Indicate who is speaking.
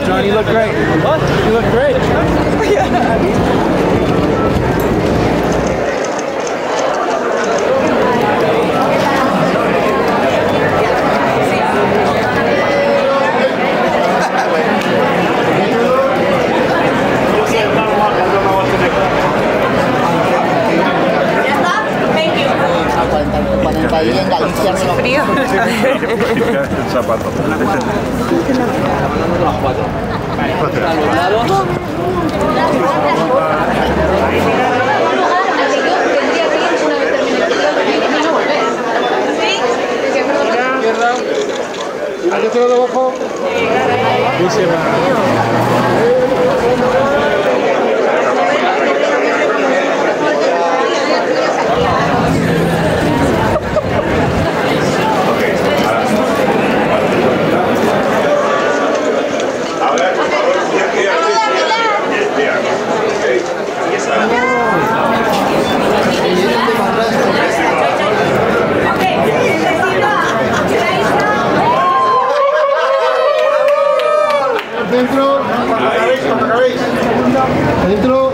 Speaker 1: job, John. You look great. What? You look great.
Speaker 2: A 40, 40 y en Galicia no lo
Speaker 3: Frío.
Speaker 4: El zapato.
Speaker 2: Dentro. Adentro.